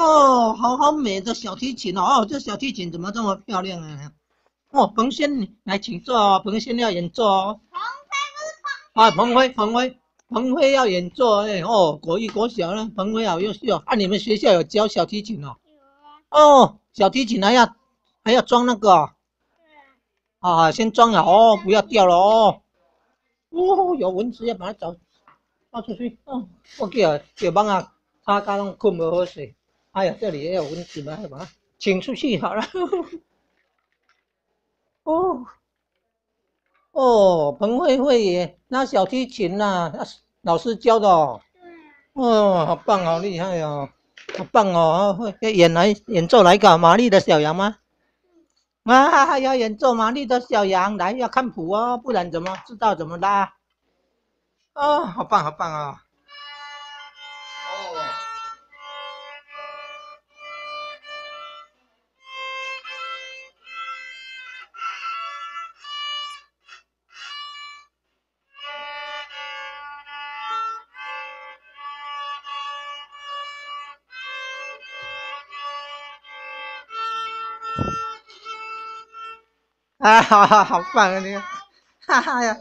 哦，好好美的小提琴哦！哦，这小提琴怎么这么漂亮啊？哦，彭先来请坐哦，彭先要演奏哦。啊，彭辉，彭辉，彭辉要演奏哎！哦，国一国小呢，彭辉好优秀啊！你们学校有教小提琴哦？有啊。哦，小提琴还要还要装那个？啊，先装好哦，不要掉了哦。哦，有蚊子要把它找抓出去。哦，我叫叫帮啊，他刚刚困不好睡。哎呀，这里也有蚊子嘛，把它请出去好了。哦，哦，彭慧慧也那小提琴呐，老师教的哦。哦，好棒，好厉害哦，好棒哦！会演来演奏来个玛丽的小羊吗？啊，要演奏玛丽的小羊，来要看谱哦，不然怎么知道怎么拉？哦，好棒，好棒啊！啊，好好好棒啊！你，哈哈呀。